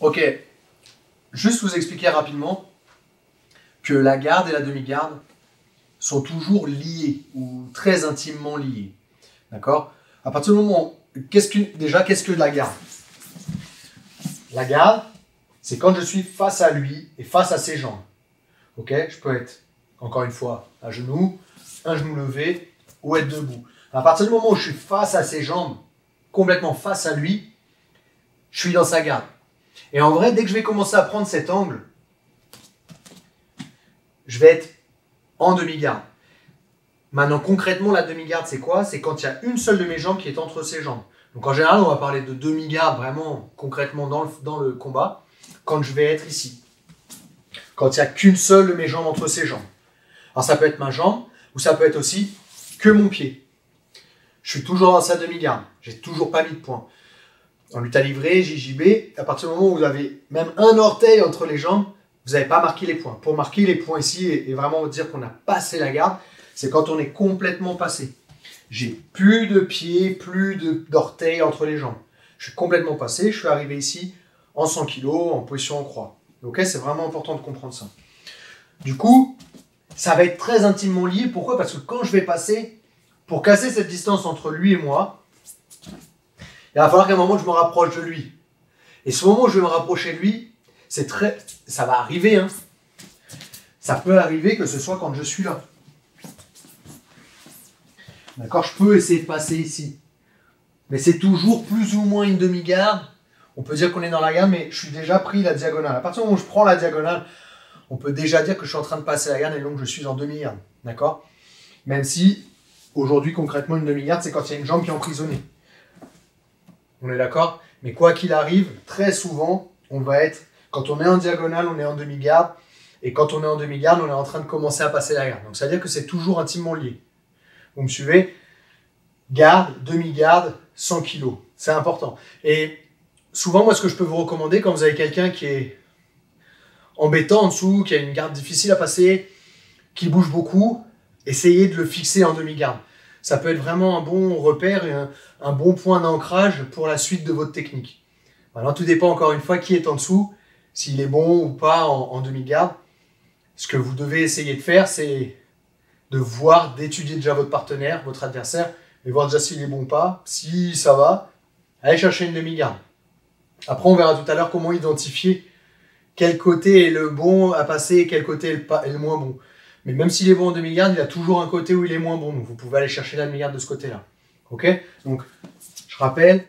Ok, juste vous expliquer rapidement que la garde et la demi-garde sont toujours liées ou très intimement liées. D'accord? À partir du moment qu'est-ce que, déjà, qu'est-ce que la garde? La garde, c'est quand je suis face à lui et face à ses jambes. Ok? Je peux être, encore une fois, à genoux, un genou levé ou être debout. À partir du moment où je suis face à ses jambes, complètement face à lui, je suis dans sa garde. Et en vrai, dès que je vais commencer à prendre cet angle, je vais être en demi-garde. Maintenant, concrètement, la demi-garde, c'est quoi? C'est quand il y a une seule de mes jambes qui est entre ses jambes. Donc en général, on va parler de demi-garde vraiment concrètement dans le, combat, quand je vais être ici. Quand il n'y a qu'une seule de mes jambes entre ses jambes. Alors ça peut être ma jambe, ou ça peut être aussi que mon pied. Je suis toujours dans sa demi-garde. J'ai toujours pas mis de point. En lutte à livrer, JJB, à partir du moment où vous avez même un orteil entre les jambes, vous n'avez pas marqué les points. Pour marquer les points ici et, vraiment dire qu'on a passé la garde, c'est quand on est complètement passé. J'ai plus de pieds, plus d'orteils entre les jambes. Je suis complètement passé, je suis arrivé ici en 100 kg, en position en croix. Ok, c'est vraiment important de comprendre ça. Du coup, ça va être très intimement lié. Pourquoi? Parce que quand je vais passer, pour casser cette distance entre lui et moi, il va falloir qu'à un moment je me rapproche de lui. Et ce moment où je vais me rapprocher de lui, c'est très, ça va arriver. Hein. Ça peut arriver que ce soit quand je suis là. D'accord Je peux essayer de passer ici. Mais c'est toujours plus ou moins une demi-garde. On peut dire qu'on est dans la garde, mais je suis déjà pris la diagonale. À partir du moment où je prends la diagonale, on peut déjà dire que je suis en train de passer la garde et donc je suis en demi-garde. D'accord? Même si, aujourd'hui, concrètement, une demi-garde, c'est quand il y a une jambe qui est emprisonnée. On est d'accord Mais quoi qu'il arrive, très souvent, on va être, quand on est en diagonale, on est en demi-garde. Et quand on est en demi-garde, on est en train de commencer à passer la garde. Donc ça veut dire que c'est toujours intimement lié. Vous me suivez? Garde, demi-garde, 100 kg. C'est important. Et souvent, moi, ce que je peux vous recommander quand vous avez quelqu'un qui est embêtant en dessous, qui a une garde difficile à passer, qui bouge beaucoup, essayez de le fixer en demi-garde. Ça peut être vraiment un bon repère et un, bon point d'ancrage pour la suite de votre technique. Alors tout dépend encore une fois qui est en dessous, s'il est bon ou pas en, demi-garde. Ce que vous devez essayer de faire, c'est de voir, d'étudier déjà votre partenaire, votre adversaire, et voir déjà s'il est bon ou pas. Si ça va, allez chercher une demi-garde. Après, on verra tout à l'heure comment identifier quel côté est le bon à passer et quel côté est le, moins bon. Même s'il est bon en demi-garde, il a toujours un côté où il est moins bon. Donc vous pouvez aller chercher la demi-garde de ce côté-là. Ok? Donc, je rappelle,